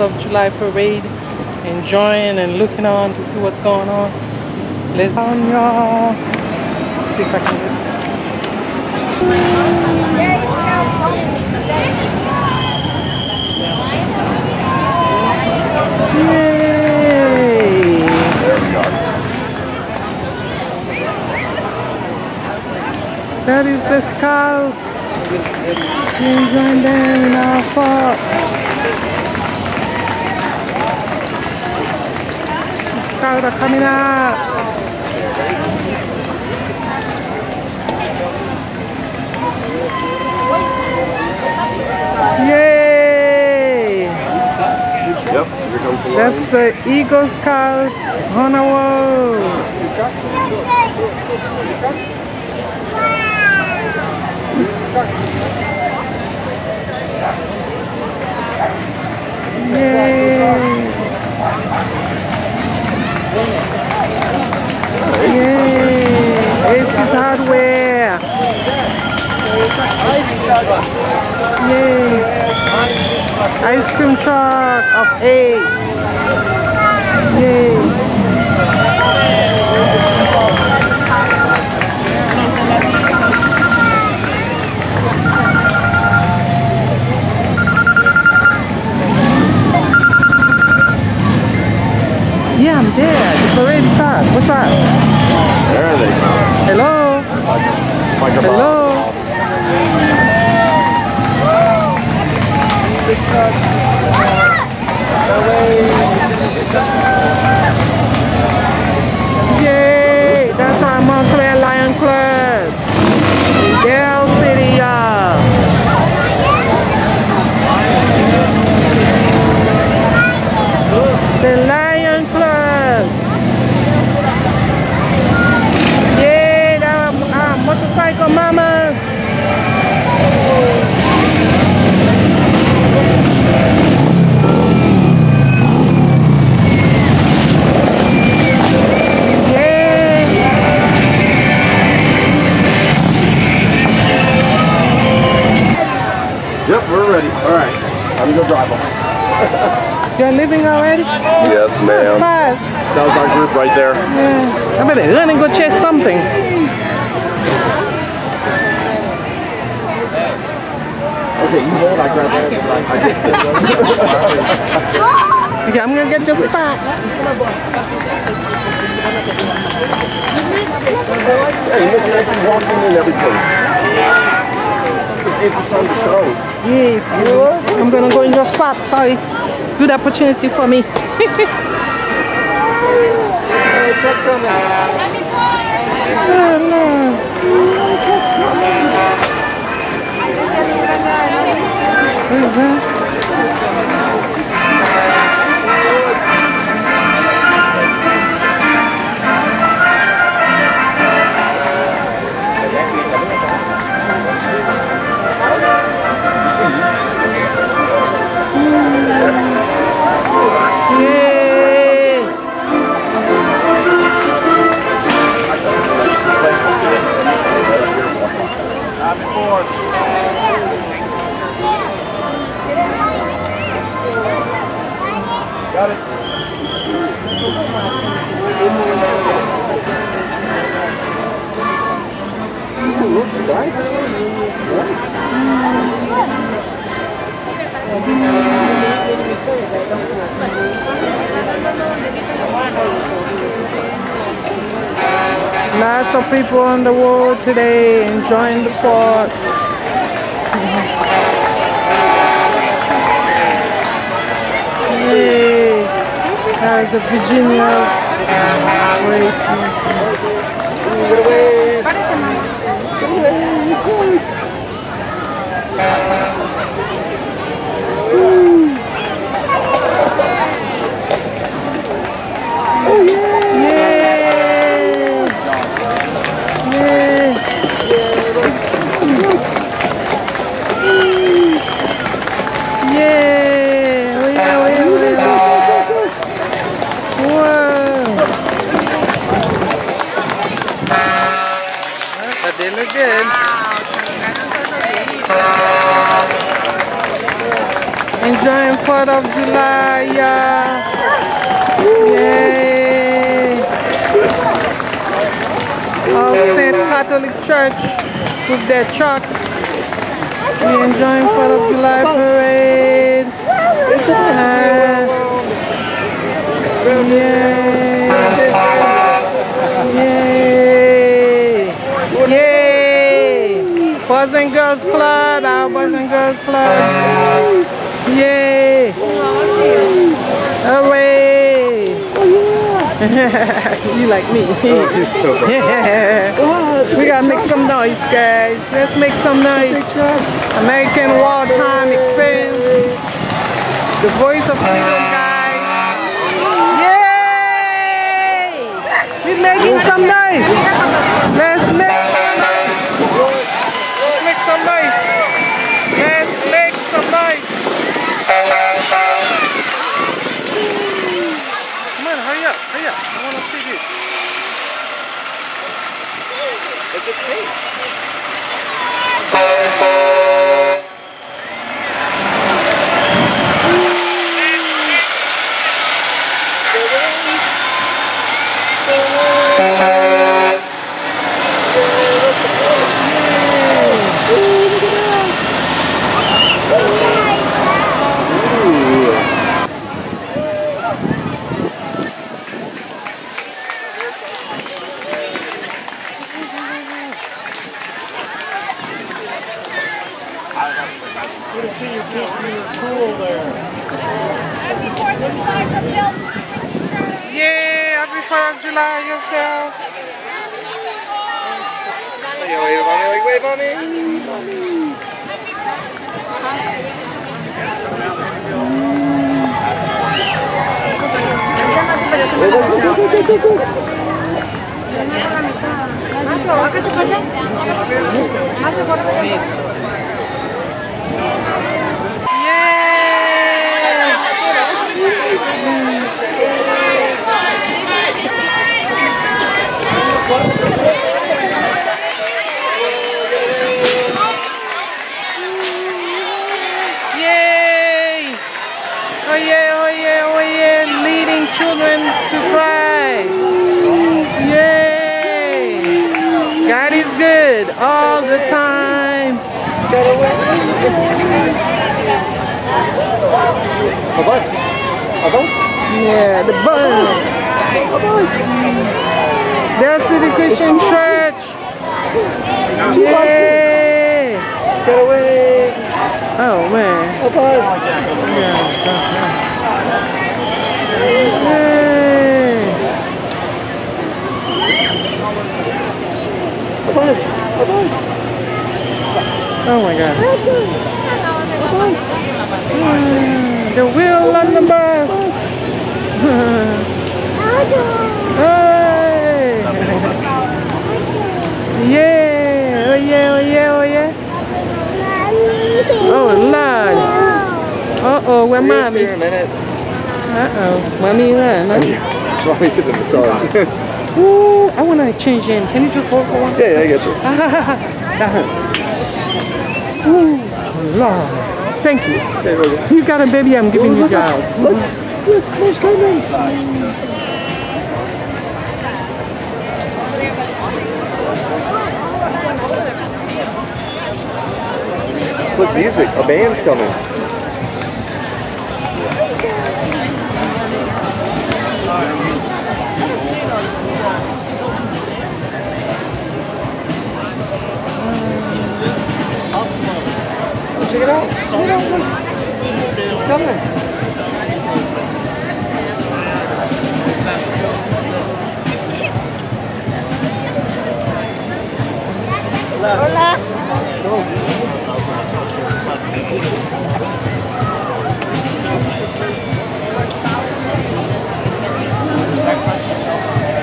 of July parade, enjoying and looking on to see what's going on. Let's on y'all. See if I can Yay! That is the scout. Them in our fort. Coming up. Yay! Yep, here comes the That's the Eagle Scout on a wall. Yay! Yay! This is hardware. Yay! Ice cream truck of Ace. Yay! Yeah, I'm there. The parade start. What's up? Ready. All right. I'm the driver. You're leaving already? Yes, ma'am. Fast. That was our group right there. Yeah. I better run and go chase something. Okay, you hold. I grab that. I get this. Okay, I'm gonna get your spot. Hey, Miss Nancy walking and everything. Just get your time to show. Yes, yes. I'm gonna go in your spot. Sorry. Good opportunity for me. Oh, no. Uh-huh. Lots of people on the road today enjoying the port. Yay! There's a Virginia races. Yay! very good. Wow. Enjoying 4th of July, yeah. Yay. All Saint Catholic Church with their truck. We enjoying 4th of July parade. Uh, yeah. Boys and Girls Club, our Boys and Girls Club. Yay. Away. you like me. we gotta make some noise, guys. Let's make some noise. American wartime experience. The voice of freedom, guys. Yay! We're making some noise. Some noise. Make some noise. Come on, hurry up, hurry up. I want to see this. It's a tape. A bus. Yay! A bus. A bus. Oh my god. A bus. The wheel on the bus. hey! Yeah! Oh yeah! Oh yeah! Oh yeah! Oh Lord! Uh oh, where mommy? Here a minute. Uh oh, mommy run. Huh? Mommy's sitting in the sun. Ooh, I want to change in. Can you just hold for one? yeah, yeah, I get you. Ooh, Lord. Thank you. There we go. You got a baby, I'm giving you Look, job. look, look, Mom's coming. Put music. A band's coming. Out. Check it out. Look. It's coming. Right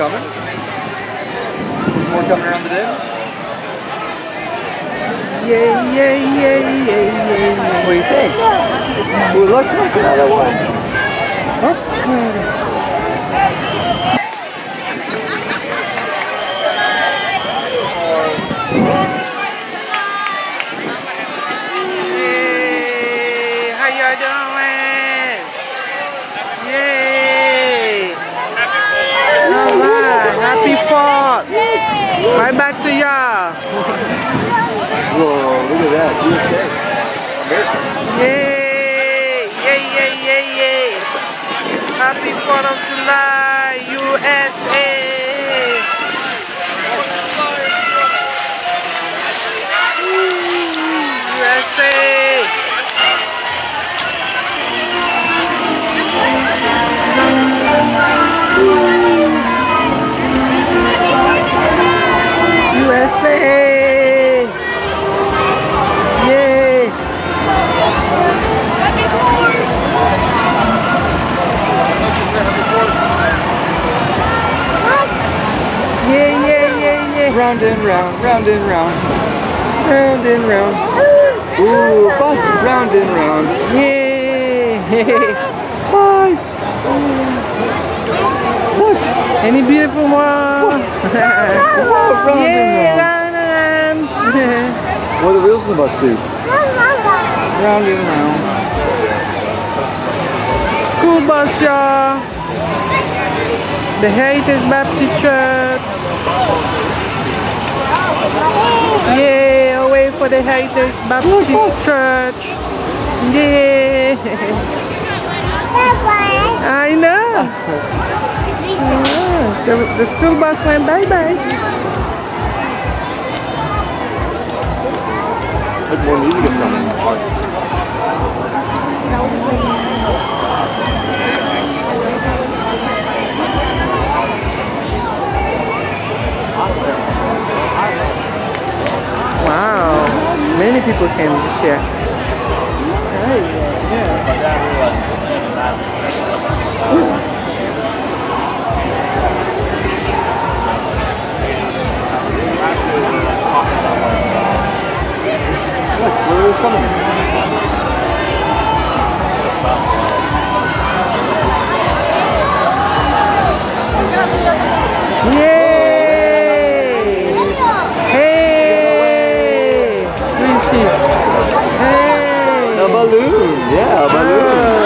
coming. There's more coming around the bend. Yeah, yeah, yeah, yeah, yeah, yeah. What do you think? Look, look, another one. Yay! How y'all doing? Yay! Alright, happy Fourth! Right back to y'all. Whoa, look. USA. Yay! Yay, yay, yay, yay! Happy 4th of July, USA! USA! USA! Yay! Yeah, yeah, yeah, yeah. Round and round, round and round. Round and round. Ooh, bus, round and round. Yeah. Bye. Any beautiful one? round yeah, round and round. What do the wheels on the bus do? Round and round. School bus, y'all. The Heritage Baptist Church. Yeah, away for the Heritage Baptist Church. Yeah. I know. Yeah, The, the school bus went bye-bye. Look, more people came this year. Oh, yeah, yeah. Is coming? Yay! balloon. Yeah, balloon.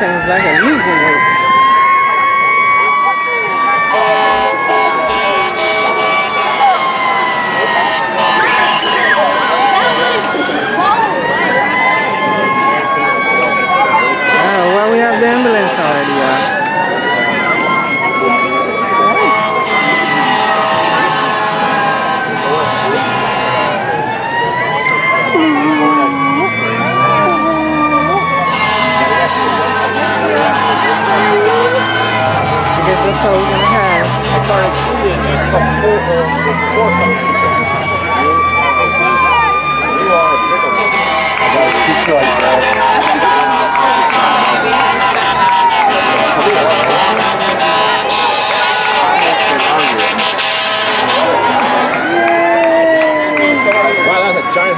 things like a music.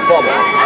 Bubble.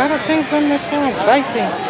Lot of things on the phone. Biting.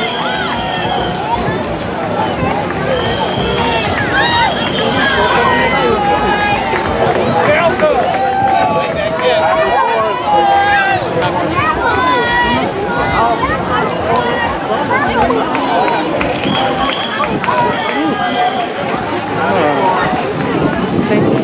Thank